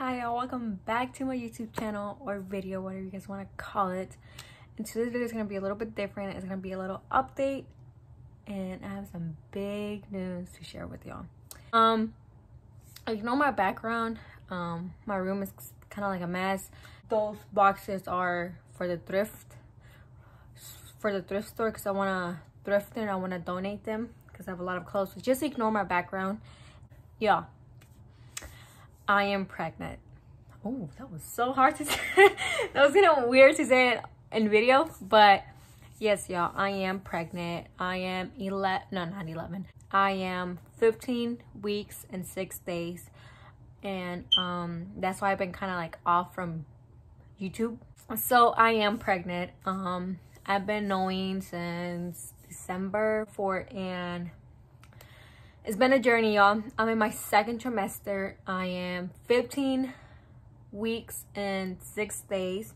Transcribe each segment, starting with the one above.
hi y'all. Welcome back to my youtube channel or video whatever you guys want to call it. And today's video is going to be a little bit different. It's going to be a little update and i have some big news to share with y'all. Um you know my background um my room is kind of like a mess. Those boxes are for the thrift for the thrift store because i want to thrift and i want to donate them because i have a lot of clothes. So just ignore my background. Yeah I am pregnant. Oh, that was so hard to say. that was kind of weird to say it in video, but yes, y'all, I am pregnant. I am 11, no, not 11. I am 15 weeks and six days. And um, that's why I've been kind of like off from YouTube. So I am pregnant. Um, I've been knowing since December 4 and it's been a journey, y'all. I'm in my second trimester. I am 15 weeks and six days.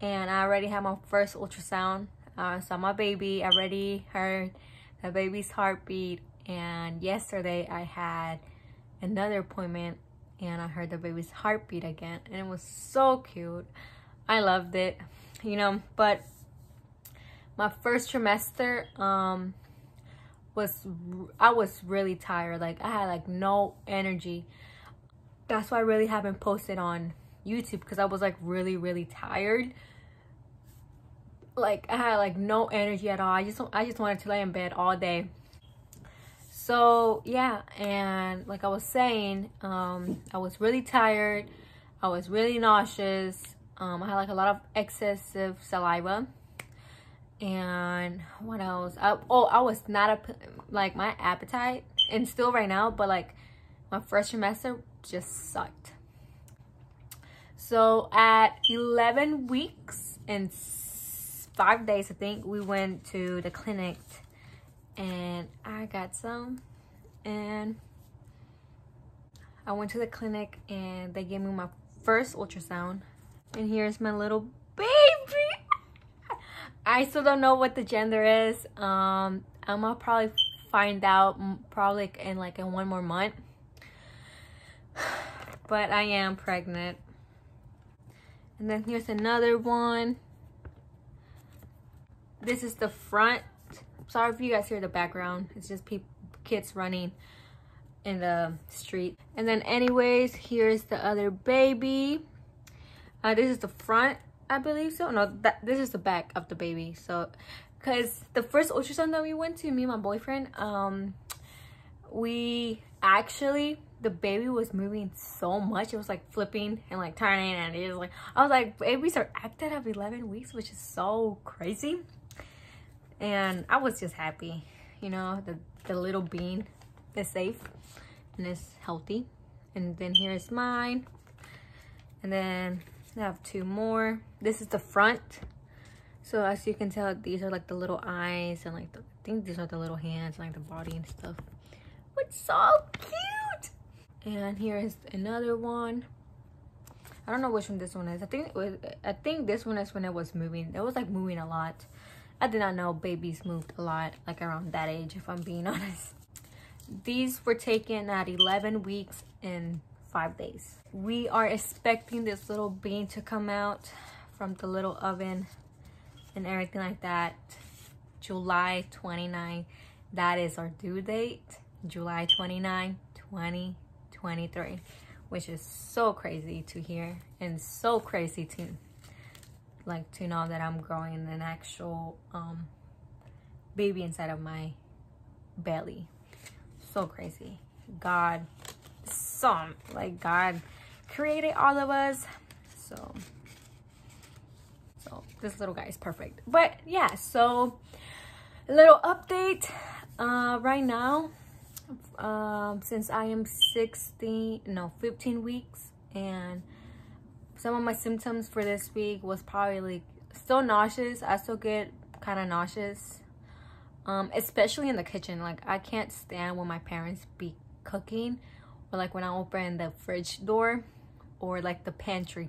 And I already had my first ultrasound. I saw my baby. I already heard the baby's heartbeat. And yesterday I had another appointment and I heard the baby's heartbeat again. And it was so cute. I loved it, you know, but my first trimester, um, was I was really tired. Like I had like no energy. That's why I really haven't posted on YouTube because I was like really really tired. Like I had like no energy at all. I just I just wanted to lay in bed all day. So yeah, and like I was saying, um, I was really tired. I was really nauseous. Um, I had like a lot of excessive saliva and what else? I, oh i was not a like my appetite and still right now but like my first trimester just sucked. So at 11 weeks and five days i think we went to the clinic and i got some and i went to the clinic and they gave me my first ultrasound. And here's my little I still don't know what the gender is. Um, I'm gonna probably find out probably in like in one more month. But I am pregnant. And then here's another one. This is the front. Sorry if you guys hear the background. It's just people, kids running in the street. And then anyways, here's the other baby. Uh, this is the front I believe so. No, that this is the back of the baby. So, because the first ultrasound that we went to, me and my boyfriend, um, we actually the baby was moving so much. It was like flipping and like turning, and it was like I was like, babies are active at 11 weeks, which is so crazy. And I was just happy, you know, the the little bean is safe and is healthy. And then here's mine, and then I have two more. This is the front. So as you can tell, these are like the little eyes and like the, I think these are the little hands, and like the body and stuff. It's so cute. And here is another one. I don't know which one this one is. I think was, I think this one is when it was moving. It was like moving a lot. I did not know babies moved a lot, like around that age, if I'm being honest. These were taken at 11 weeks and five days. We are expecting this little bean to come out from the little oven and everything like that. July 29, that is our due date. July 29, 2023, which is so crazy to hear and so crazy to like to know that I'm growing an actual um, baby inside of my belly. So crazy. God some like god created all of us. So so this little guy is perfect. But yeah so a little update uh right now um since i am 16 no 15 weeks and some of my symptoms for this week was probably like still nauseous i still get kind of nauseous um especially in the kitchen. Like i can't stand when my parents be cooking or like when I open the fridge door or like the pantry.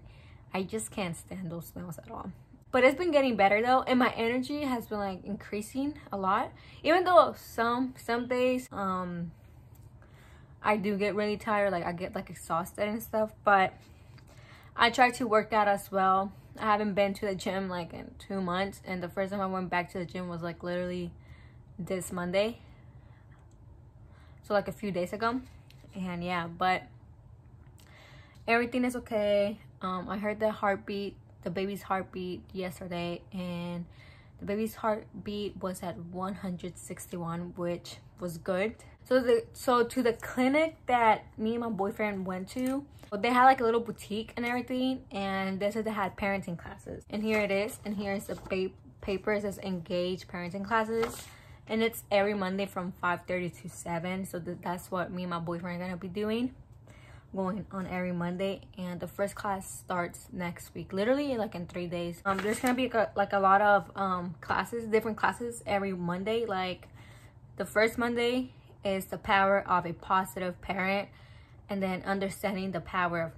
I just can't stand those smells at all. But it's been getting better though and my energy has been like increasing a lot. Even though some some days um I do get really tired. Like I get like exhausted and stuff. But I try to work out as well. I haven't been to the gym like in two months. And the first time I went back to the gym was like literally this Monday. So like a few days ago. And yeah, but everything is okay. Um, I heard the heartbeat, the baby's heartbeat yesterday. And the baby's heartbeat was at 161, which was good. So the so to the clinic that me and my boyfriend went to, they had like a little boutique and everything, and they said they had parenting classes. And here it is, and here's the pa paper. It says engage parenting classes. And it's every Monday from 5.30 to 7. So th that's what me and my boyfriend are to be doing going on every Monday and the first class starts next week literally like in three days um there's gonna be a, like a lot of um classes different classes every Monday like the first Monday is the power of a positive parent and then understanding the power of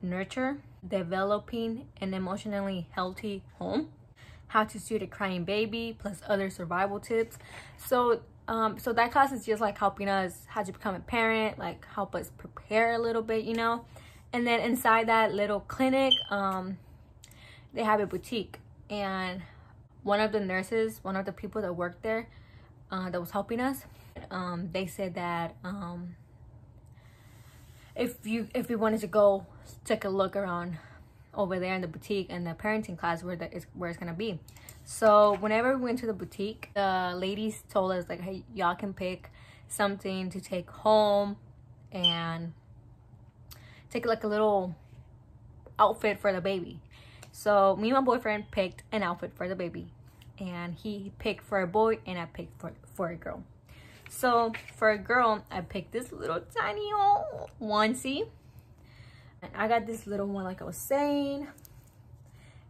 nurture developing an emotionally healthy home how to suit a crying baby plus other survival tips. So um so that class is just like helping us how to become a parent like help us prepare a little bit you know? And then inside that little clinic um they have a boutique. And one of the nurses one of the people that worked there uh, that was helping us um they said that um if you if you wanted to go take a look around over there in the boutique and the parenting class where that is where it's gonna be. So whenever we went to the boutique the ladies told us like hey y'all can pick something to take home and take like a little outfit for the baby. So me and my boyfriend picked an outfit for the baby and he picked for a boy and i picked for for a girl. So for a girl i picked this little tiny old onesie I got this little one, like I was saying.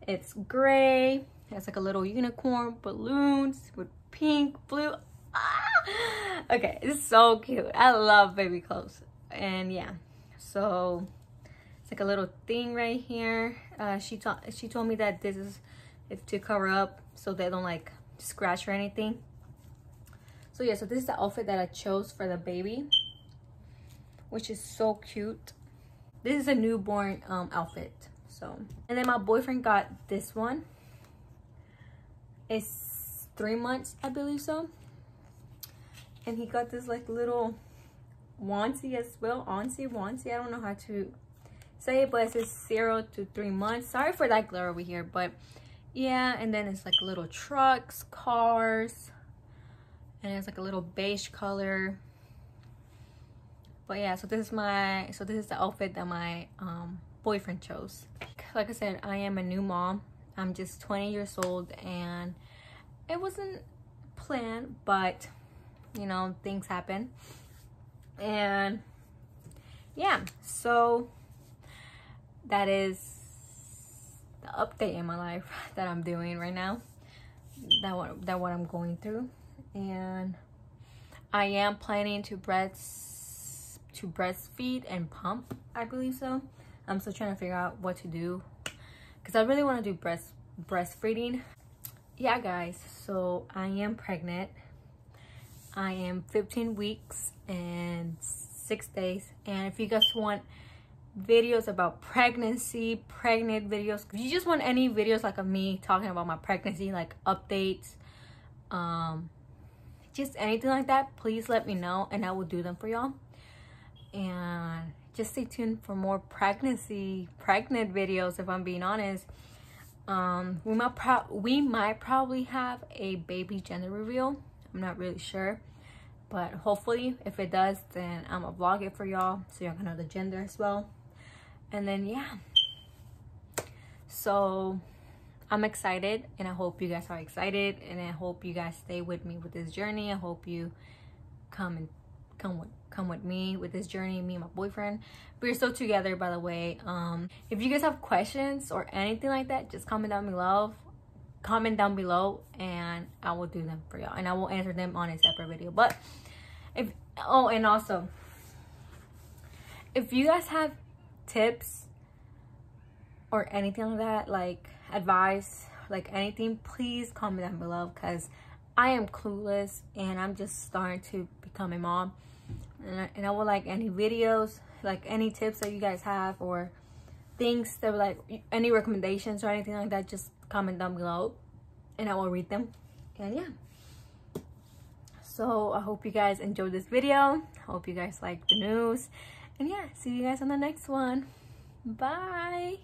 It's gray. It has like a little unicorn, balloons with pink, blue. Ah! Okay, it's so cute. I love baby clothes. And yeah, so it's like a little thing right here. Uh, she, she told me that this is if to cover up so they don't like scratch or anything. So yeah, so this is the outfit that I chose for the baby, which is so cute this is a newborn um, outfit so. And then my boyfriend got this one. It's three months i believe so. And he got this like little onesie as well onesie onesie. I don't know how to say it but it says zero to three months. Sorry for that glare over here but yeah and then it's like little trucks cars and it's like a little beige color but yeah so this is my so this is the outfit that my um, boyfriend chose. Like i said i am a new mom. I'm just 20 years old and it wasn't planned but you know things happen. And yeah so that is the update in my life that i'm doing right now that what that what i'm going through. And i am planning to breast to breastfeed and pump, I believe so. I'm still trying to figure out what to do because I really want to do breast breastfeeding. Yeah, guys, so I am pregnant. I am 15 weeks and six days. And if you guys want videos about pregnancy, pregnant videos, if you just want any videos like of me talking about my pregnancy, like updates, um, just anything like that, please let me know and I will do them for y'all and just stay tuned for more pregnancy pregnant videos if i'm being honest. Um we might pro we might probably have a baby gender reveal. I'm not really sure. But hopefully if it does then i'm gonna vlog it for y'all so y'all can know the gender as well. And then yeah. So i'm excited and i hope you guys are excited and i hope you guys stay with me with this journey. I hope you come and come with come with me with this journey me and my boyfriend. We're still together by the way. Um if you guys have questions or anything like that just comment down below. Comment down below and i will do them for y'all and i will answer them on a separate video. But if oh and also if you guys have tips or anything like that like advice like anything please comment down below because i am clueless and i'm just starting to become a mom and I, and I would like any videos, like any tips that you guys have or things that like any recommendations or anything like that, just comment down below and I will read them. And yeah. So I hope you guys enjoyed this video. Hope you guys like the news. And yeah, see you guys on the next one. Bye.